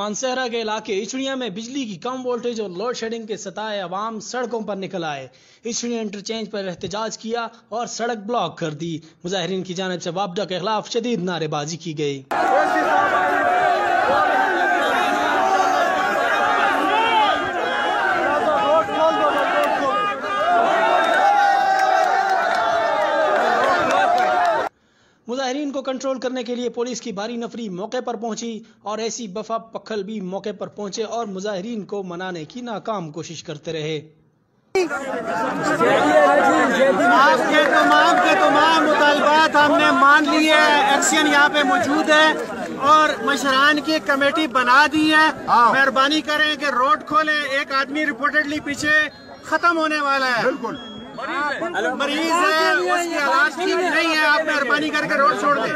मानसहरा के इलाके इचड़िया में बिजली की कम वोल्टेज और लोड शेडिंग के सताए अवाम सड़कों पर निकल आए। इचड़िया इंटरचेंज पर एहतजाज किया और सड़क ब्लॉक कर दी। मुजाहरीन की जानब से वापडा के खिलाफ शदीद नारेबाजी की गई। मुजाहरीन को कंट्रोल करने के लिए पुलिस की भारी नफरी मौके पर पहुँची और ऐसी बफा पखल भी मौके पर पहुँचे और मुजाहरीन को मनाने की नाकाम कोशिश करते रहे। आपके तमाम के तमाम मुतालबात हमने मान लिए हैं एक्शन यहाँ पे मौजूद है और मशरान की कमेटी बना दी है। मेहरबानी करें कि रोड खोलें एक आदमी रिपोर्टेडली पीछे खत्म होने वाला है। बिल्कुल। मरीज़ है। उसकी हालात ठीक नहीं है आप मेहरबानी करके रोड छोड़ दें।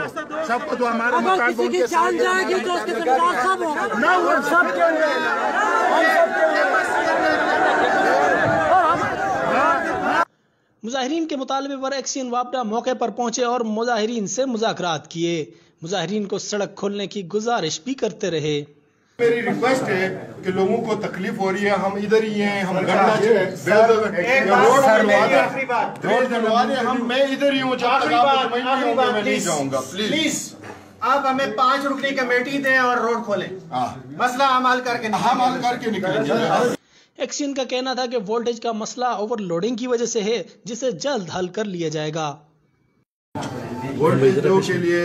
सबको तो हमारे मकान किसी की जान जाएगी तो उसके जिम्मेदार सब होगा ना वो सब के लिए मुजाहरीन के मुतालबे पर एक्सियन वापडा मौके पर पहुँचे और मुजाहरीन से मुजाकरात किए। मुजाहरीन को सड़क खोलने की गुजारिश भी करते रहे। मेरी रिक्वेस्ट है कि लोगों को तकलीफ़ हो रही है हम इधर ही हैं हम रोड दें मैं इधर ही हूँ प्लीज़ आप हमें पाँच रुकनी कमेटी दें और रोड खोलें। हाँ। मसला हम हल करके हम हल करके निकलेंगे। एक्सियन का कहना था कि वोल्टेज का मसला ओवरलोडिंग की वजह से है जिसे जल्द हल कर लिया जाएगा। वोल्टेजों के लिए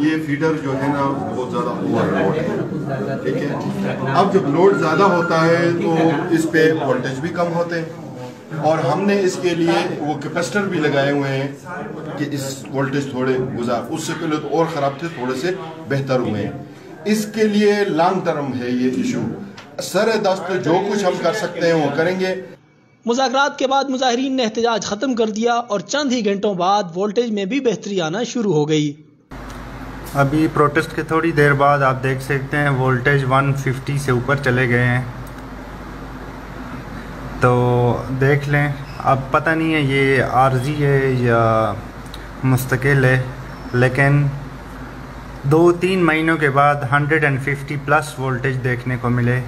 ये फीडर जो है ना, बहुत ज़्यादा ओवरलोड है। ठीक है? अब जब लोड ज़्यादा होता है तो इस पे वोल्टेज भी कम होते हैं। और हमने इसके लिए वो कैपेसिटर भी लगाए हुए हैं कि इस वोल्टेज थोड़े गुजार। उससे पहले तो और ख़राब थे, थोड़े से बेहतर हुए हैं। इसके लिए लॉन्ग टर्म है ये इशू सर दस्त, जो कुछ हम कर सकते हैं, वो करेंगे। मुजाकरात के बाद मुजाहरीन ने एहतजाज खत्म कर दिया और चंद ही घंटों बाद वोल्टेज में भी बेहतरी आना शुरू हो गई। अभी प्रोटेस्ट के थोड़ी देर बाद आप देख सकते हैं वोल्टेज 150 से ऊपर चले गए हैं। तो देख लें, अब पता नहीं है ये आर्जी है या मुस्तकिल है, लेकिन दो तीन महीनों के बाद 150 प्लस वोल्टेज देखने को मिले।